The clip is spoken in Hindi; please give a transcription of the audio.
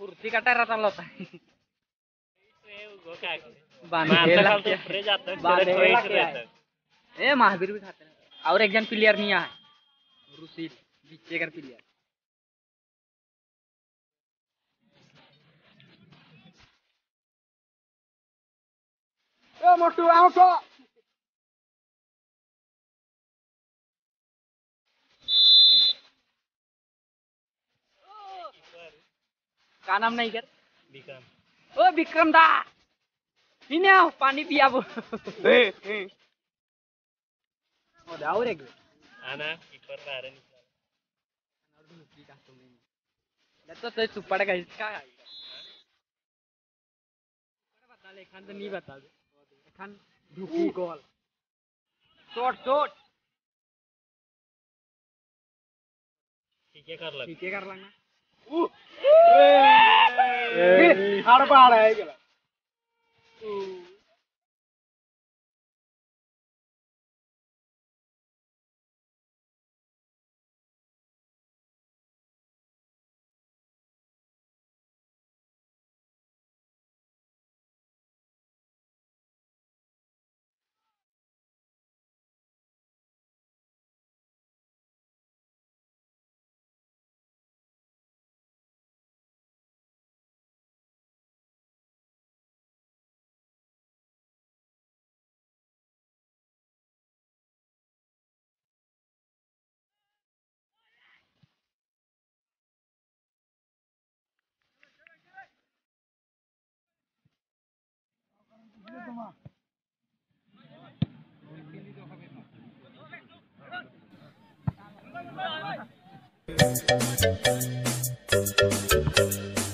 कुर्ती कटायला चालला होता। ए महावीर भी खाते हैं। और एक जन प्लेयर नहीं है रुसी बीचे कर प्लेयर ए मोटू आउट का नाम नहीं कर? बिकम ओ विक्रम दा। इन्हें आओ पानी पिया वो और आओ रे आना कीपर का रन तो तो सुपर का इसका है। बता ले खान तो नहीं बता दे। खान ढुकी गोल शॉट शॉट। ठीक है कर लग ठीक है कर लाना। हाड़ Har bara है गेला Thank